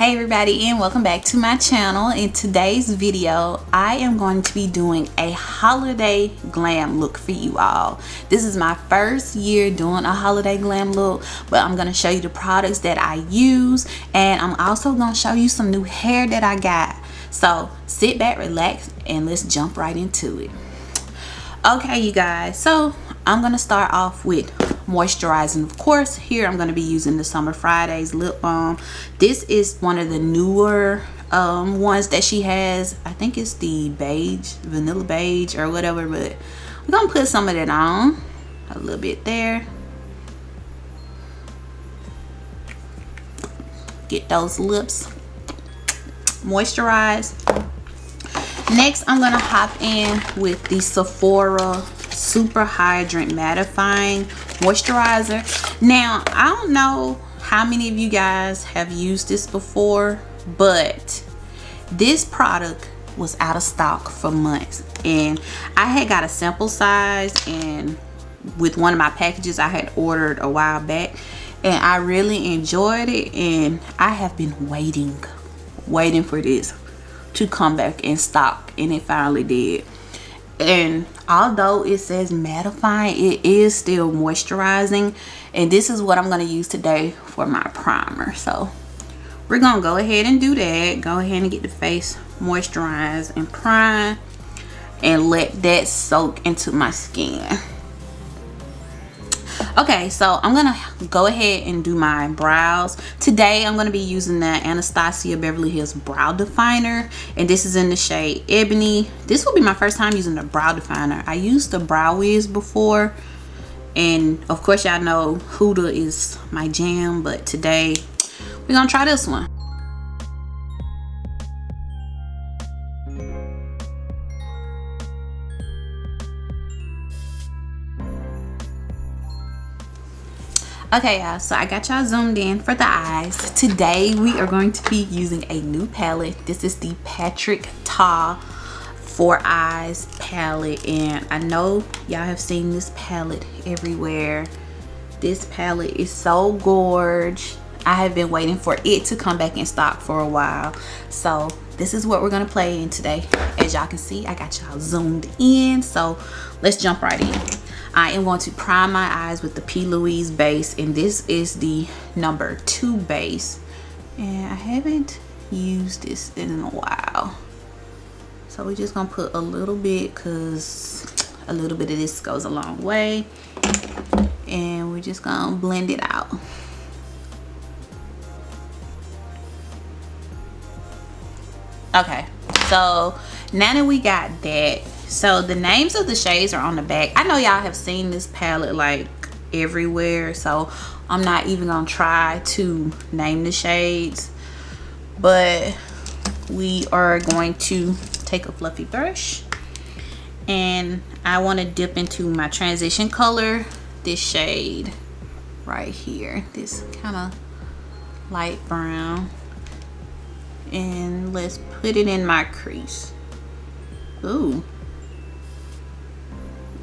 Hey everybody and welcome back to my channel. In today's video, I am going to be doing a holiday glam look for you all. This is my first year doing a holiday glam look, but I'm going to show you the products that I use and I'm also going to show you some new hair that I got. So sit back, relax, and let's jump right into it. Okay, you guys, so I'm going to start off with moisturizing of course. Here i'm going to be using the summer fridays lip balm. This is one of the newer um, ones that she has. I think it's the beige vanilla beige or whatever but we're gonna put some of that on a little bit there. Get those lips moisturized. Next i'm gonna hop in with the sephora super hydrant mattifying moisturizer. Now i don't know how many of you guys have used this before but this product was out of stock for months. And i had got a sample size and with one of my packages i had ordered a while back and i really enjoyed it and i have been waiting waiting for this to come back in stock and it finally did. And although it says mattifying it is still moisturizing. And this is what I'm going to use today for my primer. So we're going to go ahead and do that. Go ahead and get the face moisturized and prime and let that soak into my skin okay so i'm gonna go ahead and do my brows. Today i'm gonna be using the anastasia beverly hills brow definer and this is in the shade ebony. This will be my first time using the brow definer. I used the brow wiz before and of course y'all know huda is my jam but today we're gonna try this one okay y'all so i got y'all zoomed in for the eyes. Today we are going to be using a new palette. This is the patrick ta four eyes palette and i know y'all have seen this palette everywhere. This palette is so gorge. I have been waiting for it to come back in stock for a while. So this is what we're gonna play in today. As y'all can see i got y'all zoomed in so let's jump right in I am going to prime my eyes with the P. Louise base and this is the number two base. And I haven't used this in a while. So we're just gonna put a little bit because a little bit of this goes a long way. And we're just gonna blend it out. Okay so now that we got that so the names of the shades are on the back. I know y'all have seen this palette like everywhere so i'm not even gonna try to name the shades. But we are going to take a fluffy brush and i want to dip into my transition color this shade right here. This kind of light brown. And let's put it in my crease. Ooh,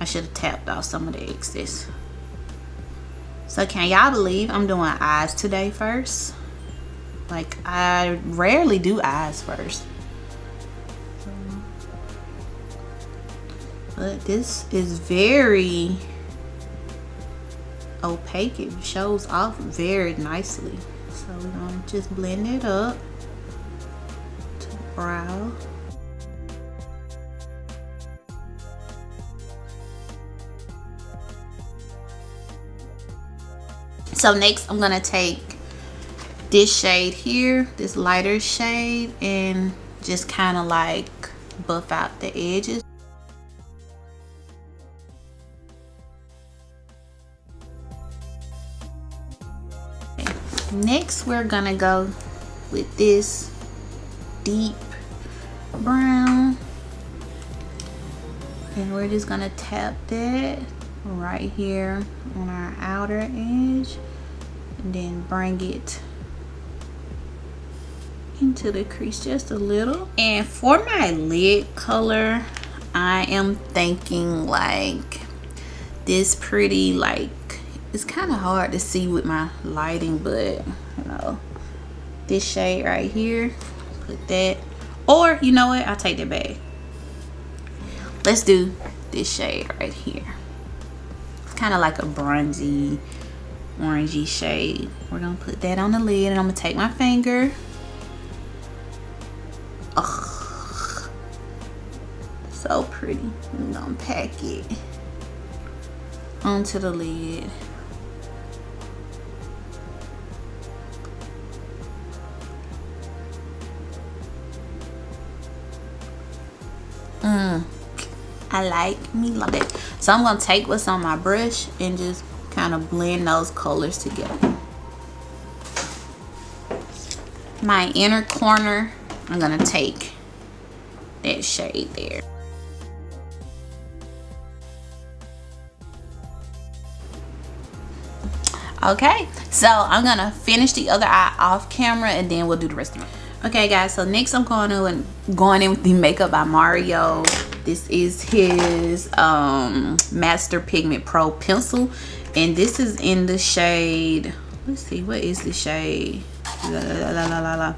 should have tapped off some of the excess. So can y'all believe I'm doing eyes today first? Like I rarely do eyes first. But this is very opaque. It shows off very nicely. So we're gonna just blend it up to brow. So next i'm gonna take this shade here this lighter shade and just kind of like buff out the edges. Next we're gonna go with this deep brown. And we're just gonna tap that right here on our outer edge and then bring it into the crease just a little. And for my lid color I am thinking like this pretty like it's kind of hard to see with my lighting but you know this shade right here put that. Or you know what i'll take that back. Let's do this shade right here kind of like a bronzy orangey shade. We're gonna put that on the lid and i'm gonna take my finger. Ugh. so pretty. I'm gonna pack it. Onto the lid. Mm, I like me like that. So I'm gonna take what's on my brush and just kind of blend those colors together. My inner corner, I'm gonna take that shade there. Okay, so I'm gonna finish the other eye off camera and then we'll do the rest of it okay guys so next i'm going to going in with the makeup by mario this is his um master pigment pro pencil. And this is in the shade let's see what is the shade? La, la, la,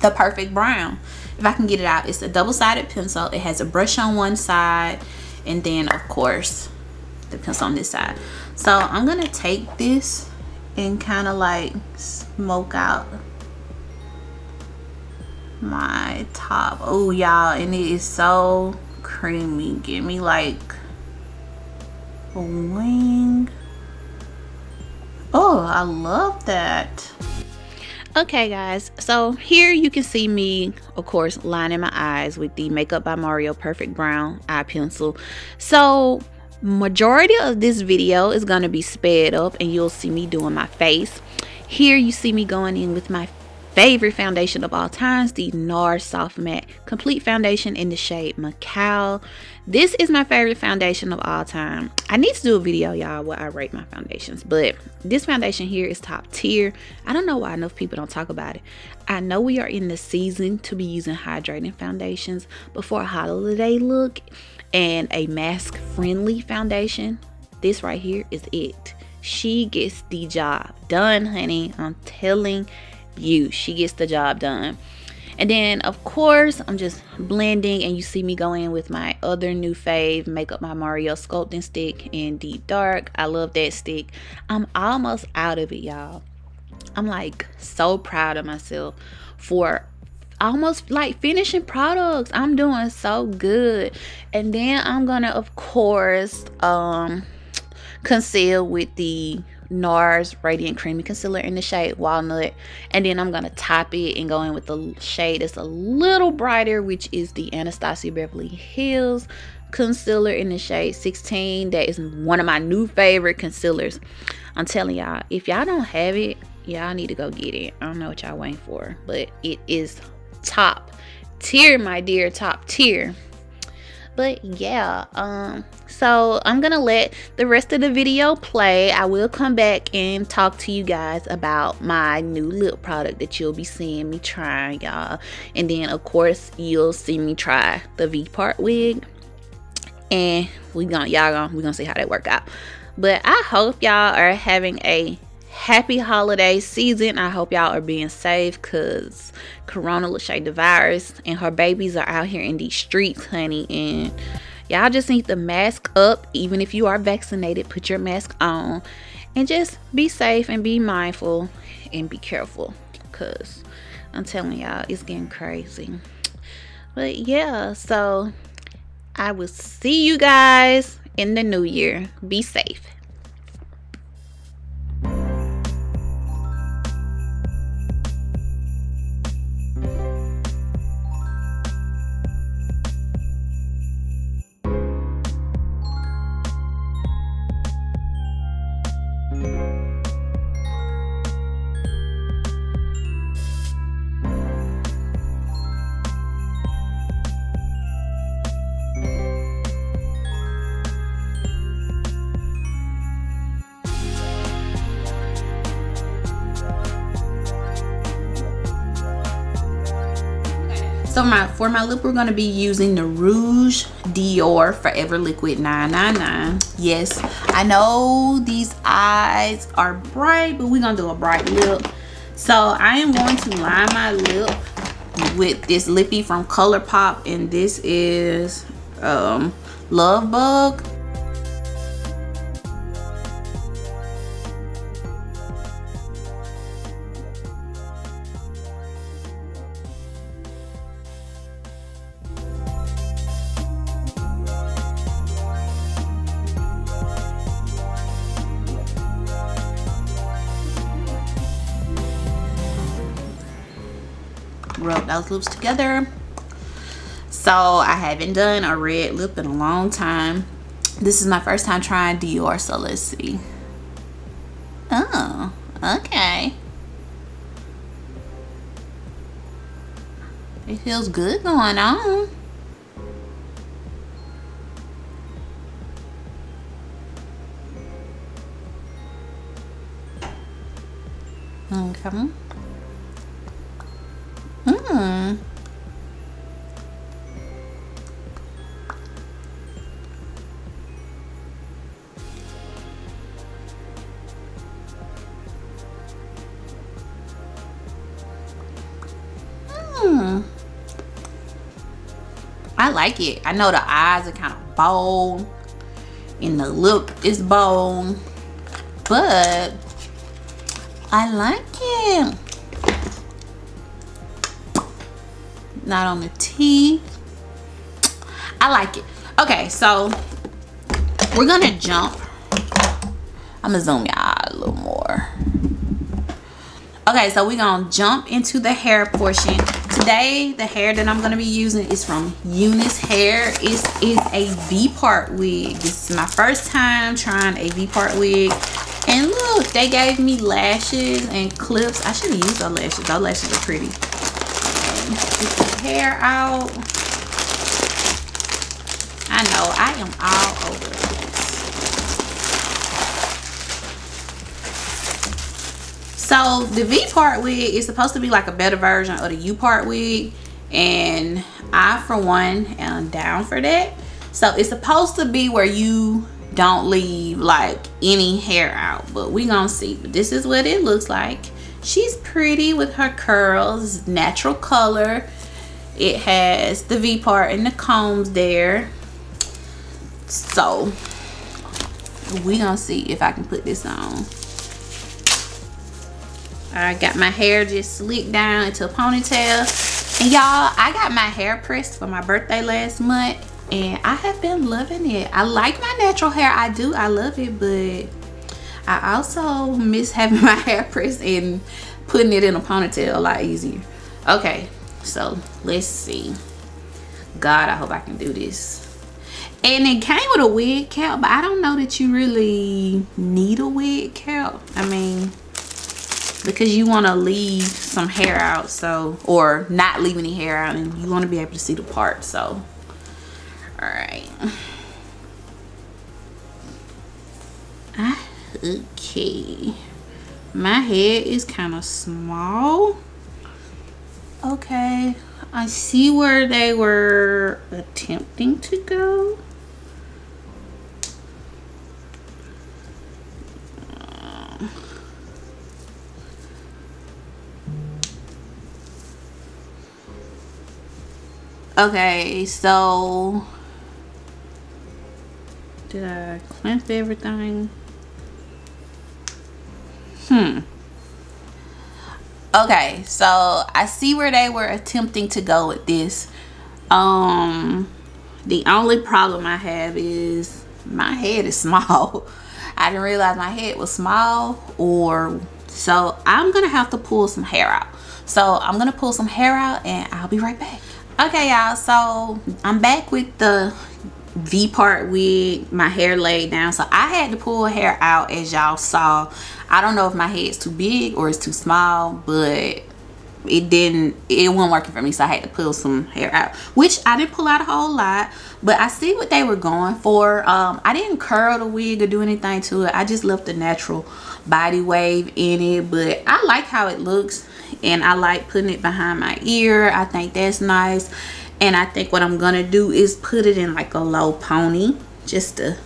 the perfect brown. If i can get it out it's a double-sided pencil. It has a brush on one side and then of course the pencil on this side. So i'm gonna take this and kind of like smoke out my top. Oh y'all and it is so creamy. Give me like a wing. Oh i love that. Okay guys. So here you can see me of course lining my eyes with the makeup by mario perfect brown eye pencil. So majority of this video is going to be sped up and you'll see me doing my face. Here you see me going in with my favorite foundation of all times, the NARS Soft Matte Complete Foundation in the shade Macao. This is my favorite foundation of all time. I need to do a video, y'all, where I rate my foundations, but this foundation here is top tier. I don't know why enough people don't talk about it. I know we are in the season to be using hydrating foundations, but for a holiday look and a mask friendly foundation, this right here is it. She gets the job done, honey. I'm telling you. She gets the job done. And then, of course, I'm just blending and you see me go in with my other new fave, Makeup By Mario Sculpting Stick in Deep Dark. I love that stick. I'm almost out of it, y'all. I'm like so proud of myself for almost like finishing products. I'm doing so good. And then I'm gonna, of course, um, conceal with the NARS Radiant Creamy Concealer in the shade Walnut. And then I'm going to top it and go in with the shade that's a little brighter, which is the Anastasia Beverly Hills concealer in the shade 16. That is one of my new favorite concealers. I'm telling y'all, if y'all don't have it, y'all need to go get it. I don't know what y'all waiting for, but it is top tier, my dear, top tier but yeah um so i'm gonna let the rest of the video play. I will come back and talk to you guys about my new lip product that you'll be seeing me trying y'all. And then of course you'll see me try the v part wig. And we gonna y'all gonna we gonna see how that work out. But i hope y'all are having a happy holiday season. I hope y'all are being safe because Corona Lachey the virus and her babies are out here in these streets, honey. And y'all just need to mask up. Even if you are vaccinated, put your mask on and just be safe and be mindful and be careful because I'm telling y'all, it's getting crazy. But yeah, so I will see you guys in the new year. Be safe. So my for my lip, we're gonna be using the Rouge Dior Forever Liquid 999. Yes, I know these eyes are bright, but we're gonna do a bright lip. so i am going to line my lip with this lippy from ColourPop and this is um love bug rub those lips together. So I haven't done a red lip in a long time. This is my first time trying Dior so let's see. Oh okay. It feels good going on. Okay I like it. I know the eyes are kind of bold and the lip is bold, but I like it. not on the T. I like it. Okay, so we're gonna jump. I'm gonna zoom y'all a little more. Okay, so we're gonna jump into the hair portion. Today, the hair that I'm gonna be using is from UNice Hair. It is a V-part wig. This is my first time trying a V-part wig. And look, they gave me lashes and clips. I should have used those lashes. Those lashes are pretty hair out. I know, I am all over this. So the V part wig is supposed to be like a better version of the U part wig. And I, for one, am down for that. So it's supposed to be where you don't leave like any hair out. But we gonna see. But this is what it looks like. She's pretty with her curls, natural color it has the v part and the combs there so we gonna see if i can put this on i got my hair just slicked down into a ponytail. And y'all i got my hair pressed for my birthday last month and i have been loving it. I like my natural hair. I do. I love it but i also miss having my hair pressed and putting it in a ponytail a lot easier. Okay so let's see. God i hope i can do this. And it came with a wig cap but i don't know that you really need a wig cap. I mean because you want to leave some hair out so or not leave any hair out and you want to be able to see the part so. All right okay. My head is kind of small. Okay I see where they were attempting to go okay so did I clamp everything? Hmm. Okay so i see where they were attempting to go with this. Um the only problem i have is my head is small. I didn't realize my head was small or so i'm gonna have to pull some hair out. So i'm gonna pull some hair out and i'll be right back okay y'all so i'm back with the v part wig my hair laid down. So i had to pull hair out as y'all saw. I don't know if my head's too big or it's too small, but it didn't it wasn't working for me so i had to pull some hair out which i didn't pull out a whole lot but i see what they were going for. Um, i didn't curl the wig or do anything to it. I just left the natural body wave in it but i like how it looks and i like putting it behind my ear i think that's nice and i think what i'm gonna do is put it in like a low pony just to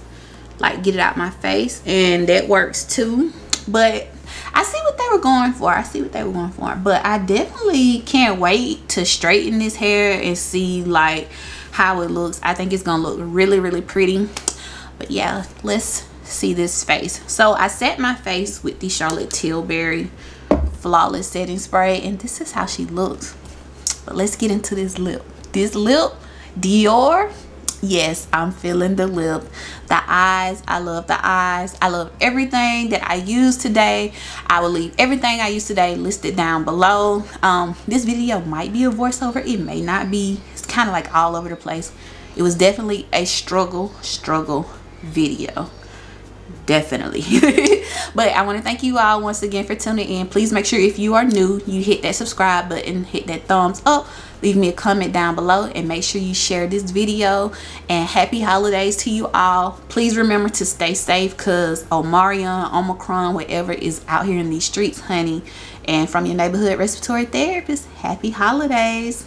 like get it out my face and that works too but I see what they were going for. I see what they were going for. But I definitely can't wait to straighten this hair and see like how it looks. I think it's gonna look really, really pretty. But yeah, let's see this face. So I set my face with the Charlotte Tilbury Flawless Setting Spray. And this is how she looks. But let's get into this lip. This lip, Dior? Yes i'm feeling the lip. The eyes i love the eyes. I love everything that i use today. I will leave everything i use today listed down below. Um this video might be a voiceover. It may not be. It's kind of like all over the place. It was definitely a struggle struggle video definitely. But i want to thank you all once again for tuning in. Please make sure if you are new you hit that subscribe button hit that thumbs up leave me a comment down below and make sure you share this video and happy holidays to you all. Please remember to stay safe because omarion omicron whatever is out here in these streets honey. And from your neighborhood respiratory therapist happy holidays